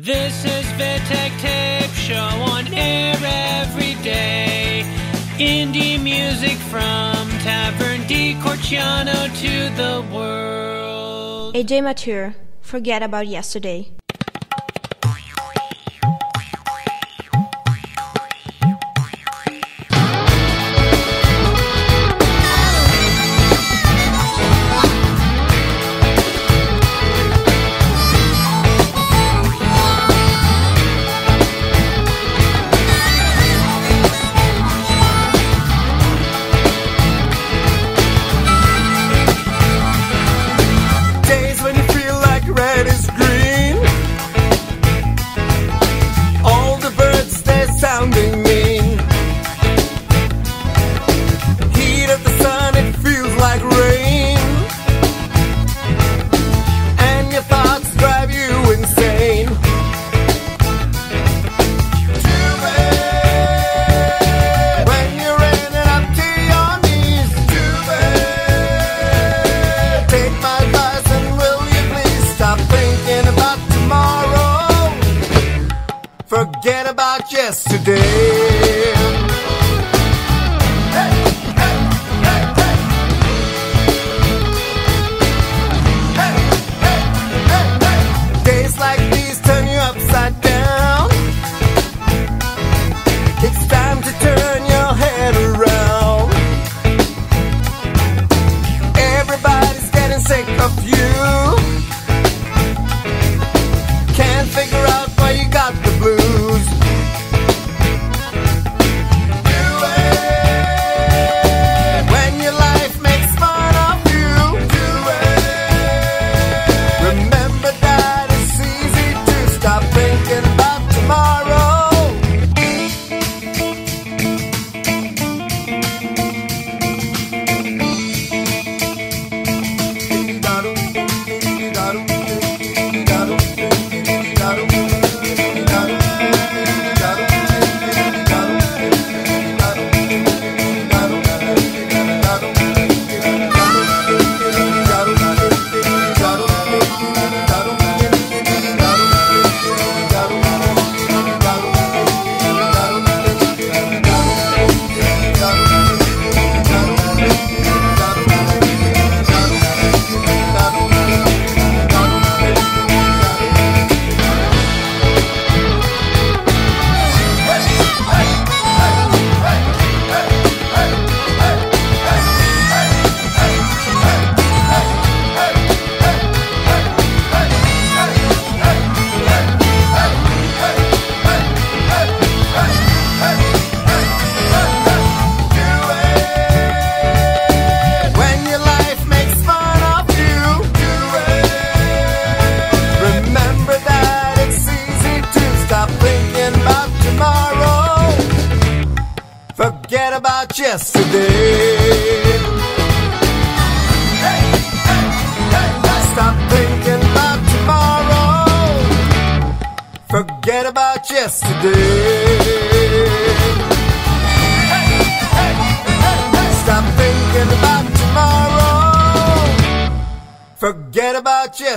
This is Vittek Tape Show on air every day. Indie music from Taverne di Corciano to the world. Ajay Mathur, forget about yesterday.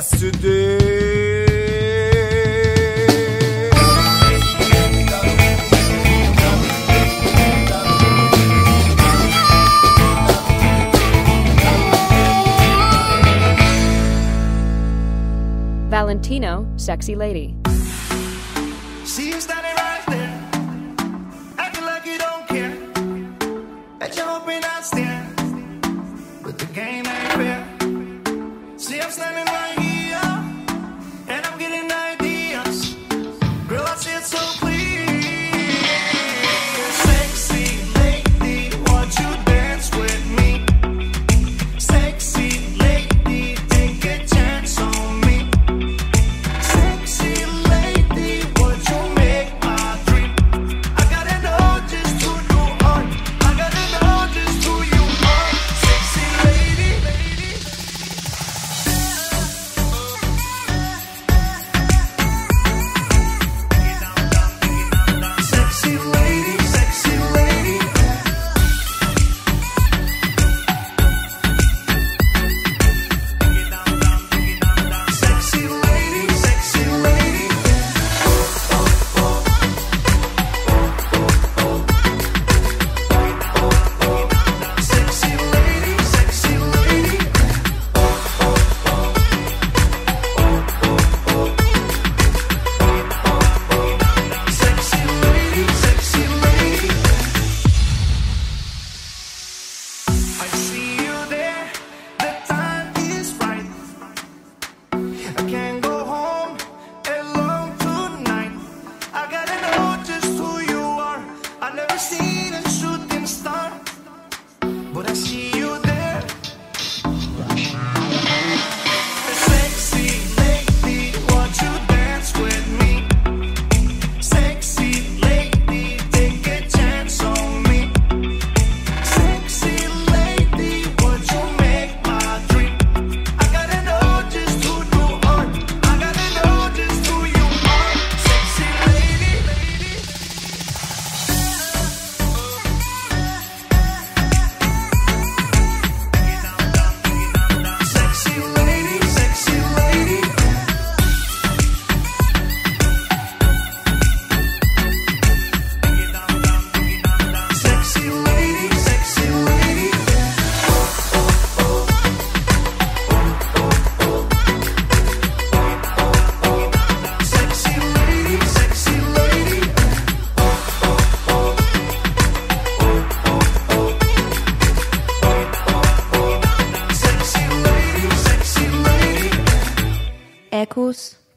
yesterday. Valentino, sexy lady.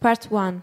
Part 1.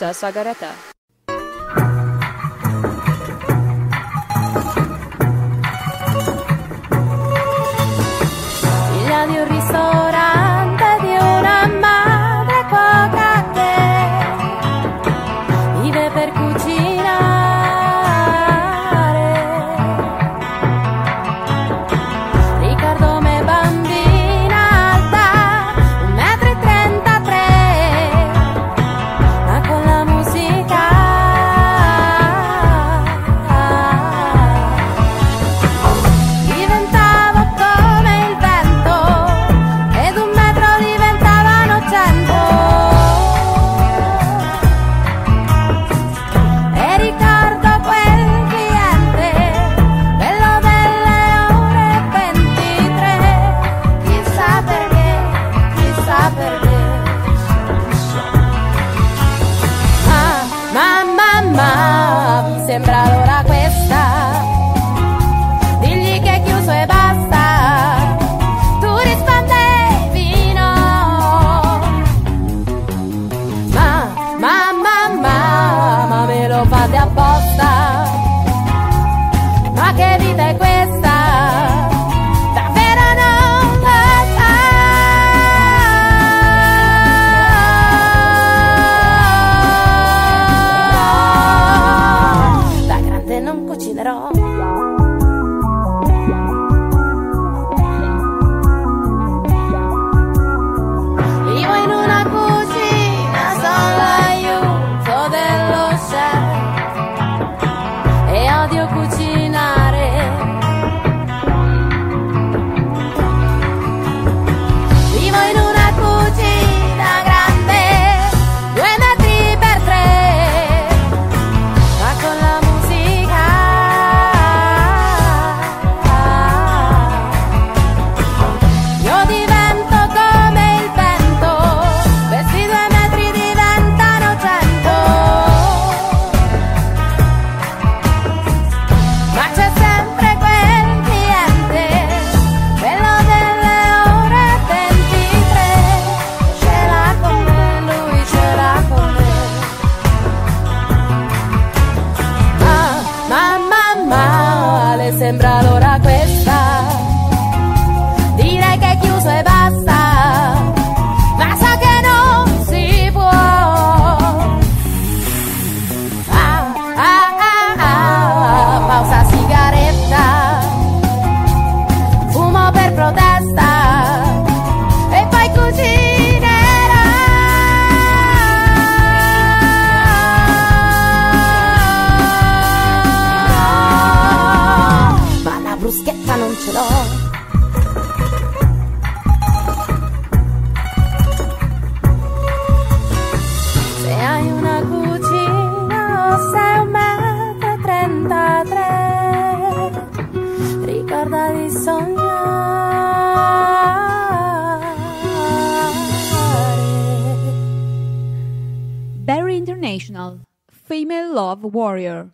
Pausa Sigaretta. una cucina ricorda di sognare. Barry International Female Love Warrior.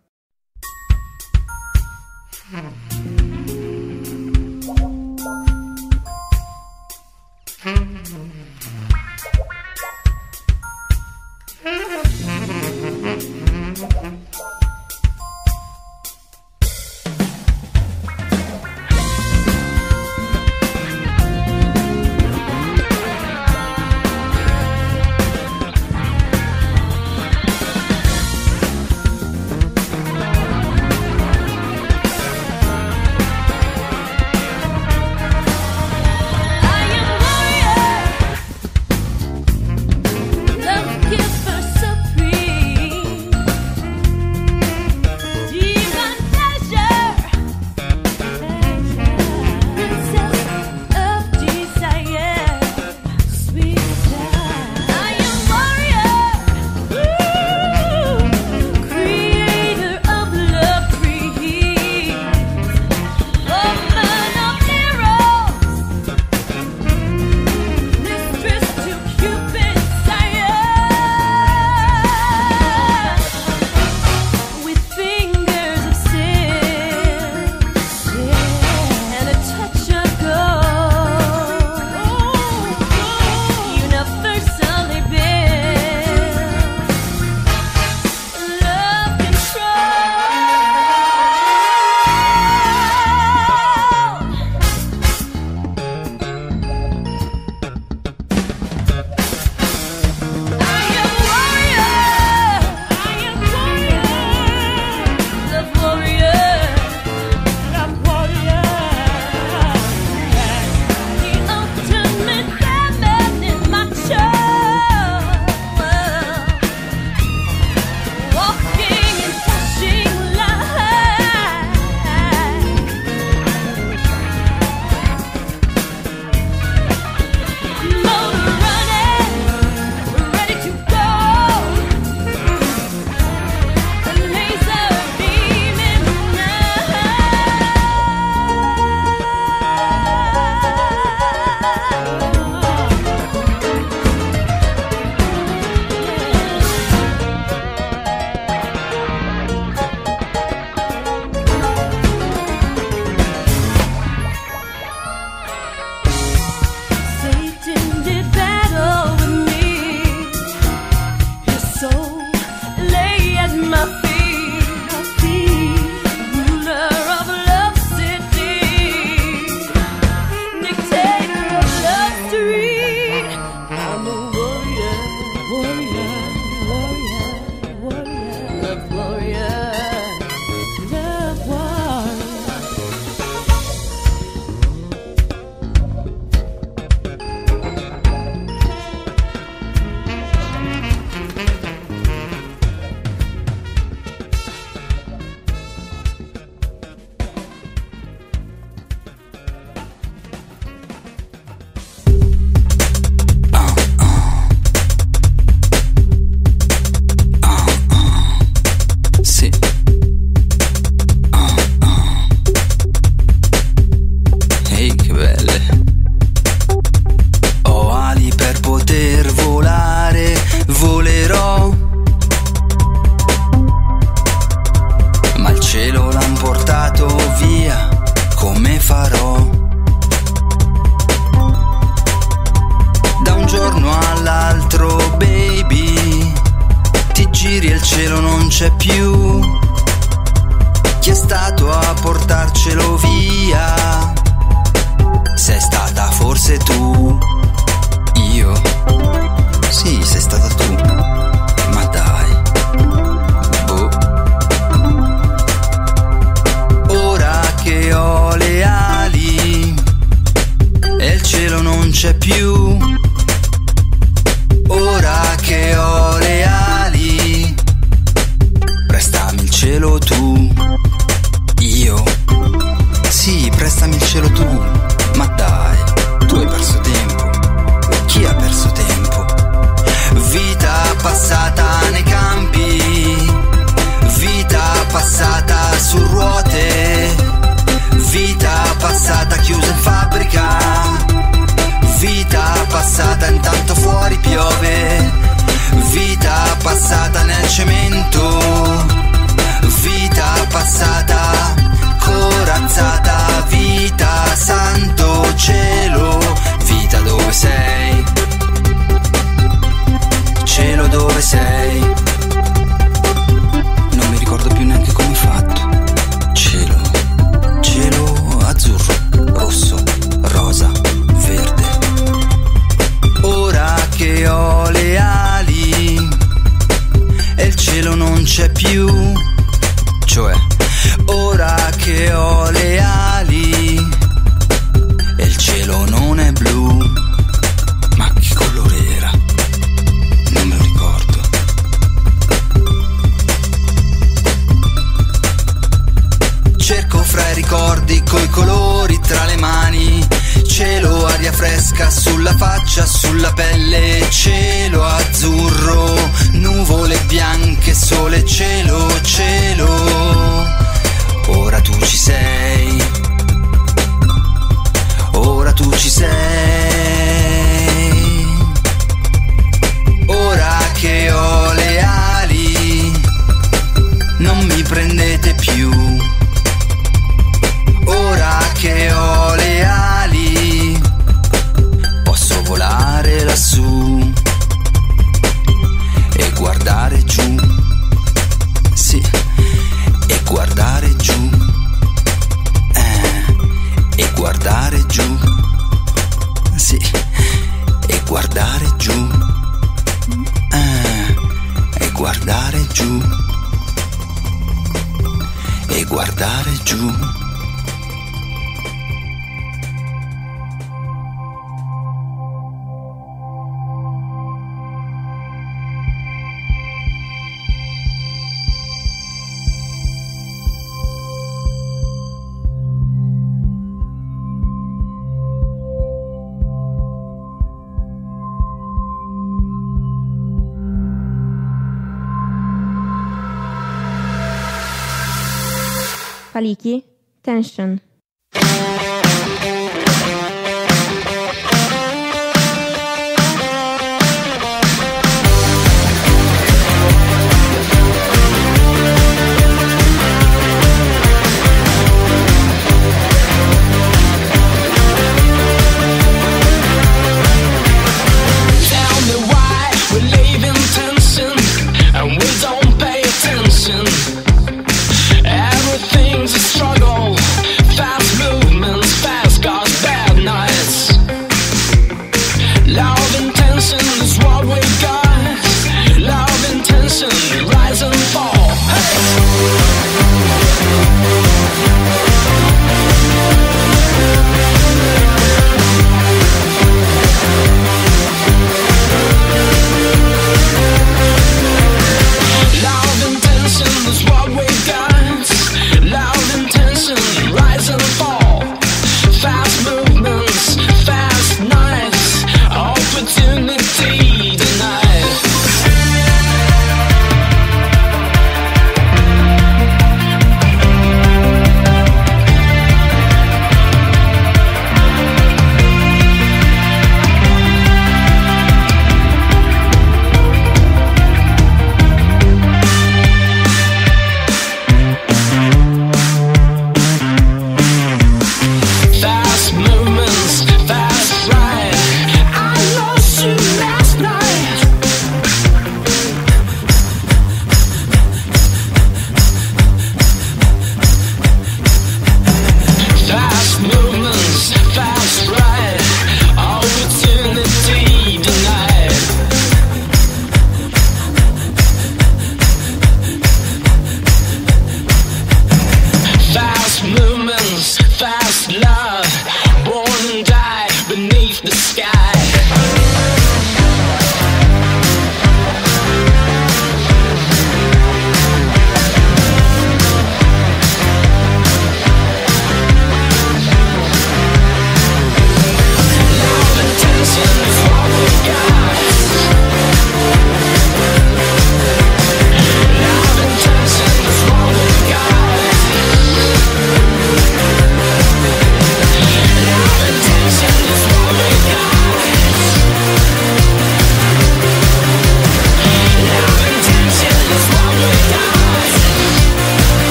Haliki Tension.